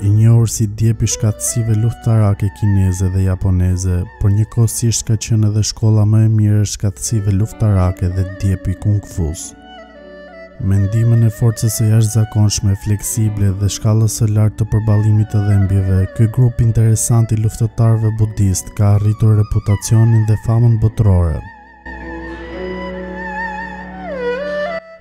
i njohur si djepi i shkathtësive luftarake kineze dhe japoneze, por njëkohësisht ka qenë edhe shkolla më e mirë e shkathtësive luftarake dhe djepi i kung fusë. Me ndihmën e forcës së jashtëzakonshme, fleksible dhe shkallës së lartë të përballimit të dhembjeve, ky grup interesant i luftëtarëve budistë ka arritur reputacionin dhe famën botërore.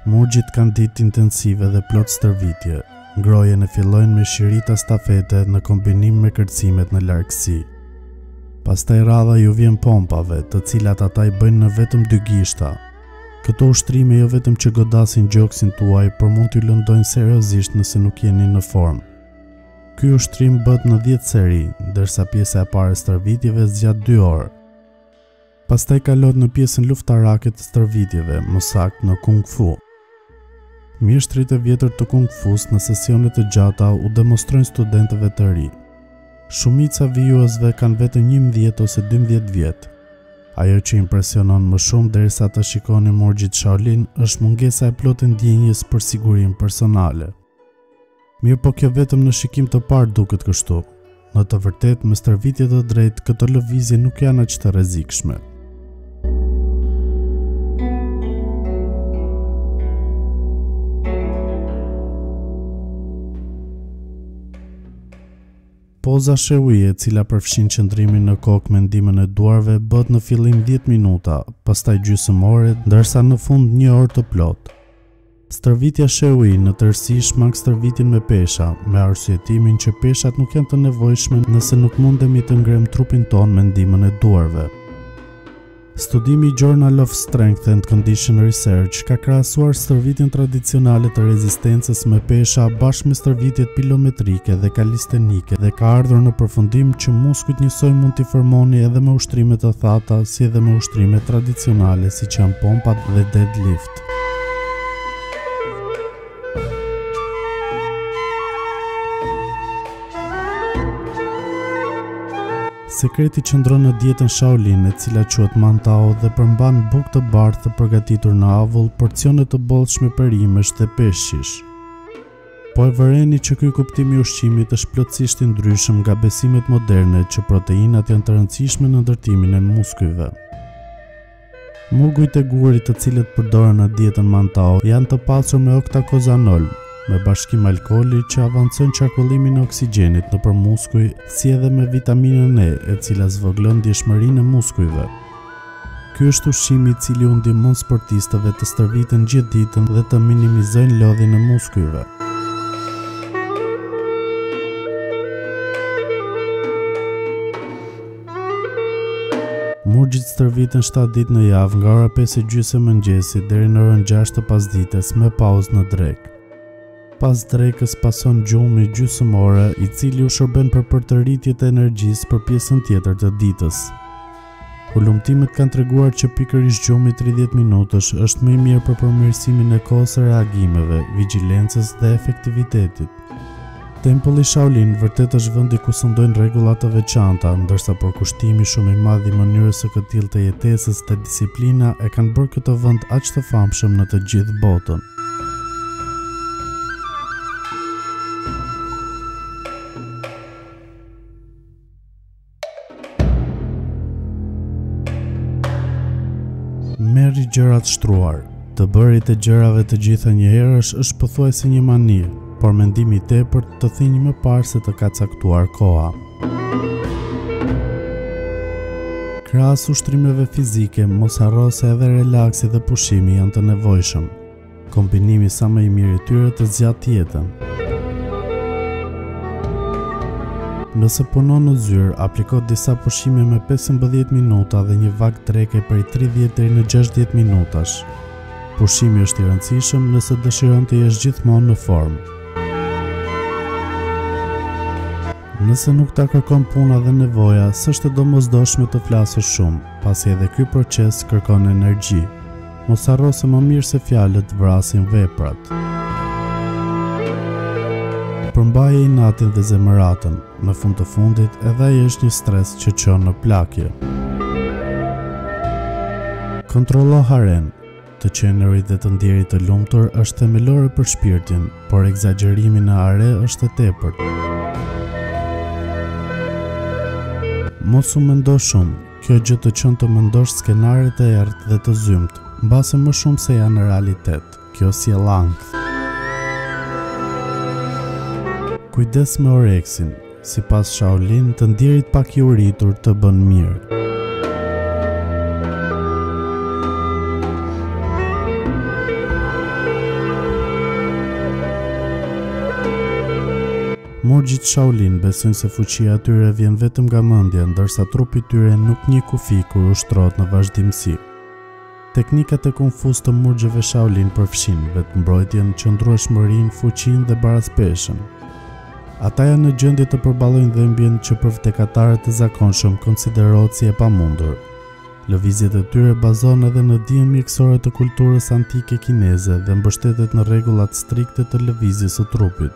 Murgjit kanë ditë intensive dhe plot stërvitje. Ngrohjen e fillojnë me shirita stafete në kombinim me kërcimet në largësi. Pastaj radha iu vjen pompave, të cilat ata i bëjnë në vetëm dy gishta. Këto ushtrime jo vetëm që godasin gjoksin tuaj, por mund t'ju lëndojnë seriozisht nëse nuk jeni në formë. Ky ushtrim bëhet në 10 seri, ndërsa pjesa e parë e stërvitjeve zgjat 2 orë. Pastaj kalohet në pjesën luftarake të stërvitjeve, më saktë në Kung Fu. Mjeshtrit e vjetër të Kung Fusë në sesione të gjata u demonstrojnë studentëve të ri. Shumica e vijuesve kanë vetëm njëmbëdhjetë ose dymbëdhjetë vjet. Ajo që impresionon më shumë derisa të shikoni murgjit Shaolin është mungesa e plotë e ndjenjës për sigurinë personale. Mirëpo kjo vetëm në shikim të parë duket kështu. Në të vërtetë, me stërvitje të drejtë, këto lëvizje nuk janë aq të rrezikshme. Poza Shehui, e cila përfshin qëndrimin në kokë me ndihmën e duarve, bëhet në fillim 10 minuta, pastaj gjysmë ore, ndërsa në fund 1 orë të plotë. Stërvitja Shehui në tërësi shmang stërvitjen me pesha, me arsyetimin që peshat nuk janë të nevojshme nëse nuk mundemi të ngremë trupin tonë me ndihmën e duarve. Studimi i Journal of Strength and Condition Research ka krahasuar stërvitjen tradicionale të rezistencës me pesha bashkë me stërvitjet pilometrike dhe kalistenike dhe ka ardhur në përfundim që muskujt njësoj mund t'i formoni edhe me ushtrime të thata si edhe me ushtrime tradicionale siç janë pompat dhe deadlift. Sekreti qëndron në dietën Shaolin, e cila quhet Mantao dhe përmban bukë të bardhë të përgatitur në avull, porcione të bollshme perimesh dhe peshqish. Po e vëreni që ky kuptim i ushqimit është plotësisht i ndryshëm nga besimet moderne që proteinat janë të rëndësishme në ndërtimin e muskujve. Mugujt e grurit të cilët përdoren në dietën mantau janë të pasur me oktakozanol, me bashkim alkooli që avancojnë qarkullimin e oksigjenit nëpër muskuj si edhe me vitaminën E e cila zvogëlon ndjeshmërinë e muskujve. Ky është ushqimi i cili u ndihmon sportistëve të stërviten gjithë ditën dhe të minimizojnë lodhjen e muskujve. Murgjit stërviten 7 ditë në javë nga ora 5 e gjysë e mëngjesit deri në orën 6 të pasdites me pauzë në drekë. Pas drekës pason gjumi gjysmëorësh, i cili u shërben për përtëritje të energjisë për pjesën tjetër të ditës. Hulumtimet kanë treguar që pikërisht gjumi 30 minutësh është më i mirë për përmirësimin e kohës së reagimeve, vigjilencës dhe efektivitetit. Tempulli Shaolin vërtet është vendi ku sundojnë rregulla të veçanta, ndërsa përkushtimi shumë i madh i mënyrës së këtillë të jetesës dhe disiplina e kanë bërë këtë vend aq të famshëm në të gjithë botën. Merri gjërat shtruar. Të bërit e gjërave të gjitha njëherësh është pëthuaj si një manirë, por mendimi tepër të thinj më parë se të ka caktuar koha. Krahas ushtrimeve fizike, mos harro se edhe relaksi dhe pushimi janë të nevojshëm. Kombinimi sa më i mirë i tyre të zgjat jetën. Nëse punon në zyrë, apliko disa pushime me 15 minuta dhe një vakt dreke prej 30 deri në 60 minutash. Pushimi është i rëndësishëm nëse dëshiron të jesh gjithmonë në formë. Nëse nuk ta kërkon puna dhe nevoja, s'është e domosdoshme të flasësh shumë, pasi edhe ky proces kërkon energji. Mos harro se më mirë se fjalët vrasin veprat. Përmbaje inatin dhe zemëratën, në fund të fundit edhe ai është një stres që çon në plakje. Kontrollo harenë, të qenurit dhe të ndjerit të lumtur është themelore për shpirtin, por ekzagjerimi në hare është e tepërt. Mos u mendo shumë, Kjo gjë të çon të mendosh skenare të errtë dhe të zymtë, mbase më shumë se janë në realitet. Kjo sjell ankth. Kujdes me oreksin. Sipas Shaolin, të ndjerit pak i uritur të bën mirë. Murgjit Shaolin besojnë se fuqia e tyre vjen vetëm nga mendja, ndërsa trupi i tyre nuk njeh kufij kur ushtrohet në vazhdimësi. Teknikat e Kung Fusë të murgjve Shaolin përfshijnë vetëmbrojtjen, qëndrueshmërinë, fuqinë dhe baraspeshën. Ata janë në gjendje të përballojnë dhimbjen që për vdekatarët e zakonshëm konsiderohet si e pamundur. Lëvizjet e tyre bazohen edhe në dijen mjekësore të kulturës antike kineze dhe mbështetet në rregullat strikte të lëvizjes së trupit.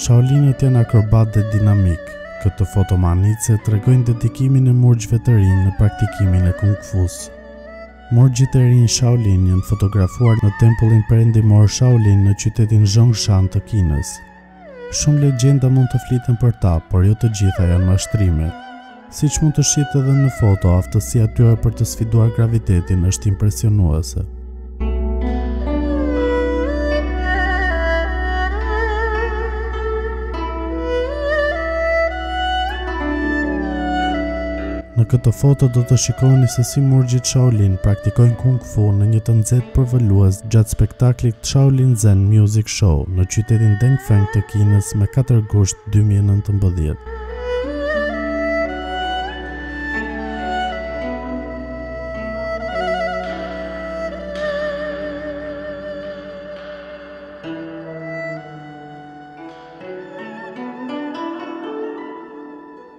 Shaolinët janë akrobatë dhe dinamikë. Këto foto magjike tregojnë dedikimin e murgjve të rinj në praktikimin e kung fusë. Murgjit e rinj Shaolin janë fotografuar në tempullin perëndimor Shaolin në qytetin Zhongshan të Kinës. Shumë legjenda mund të fliten për ta, por jo të gjitha janë mashtrime. Siç mund të shihni edhe në foto, aftësia e tyre për të sfiduar gravitetin është impresionuese. Në këtë foto do të shikoni se si murgjit Shaolin praktikojnë Kung Fu në një të nxehtë përvëlues gjatë spektaklit Shaolin Zen Music Show në qytetin Dengfeng të Kinës më katër gusht dy mijë e nëntëmbëdhjetë.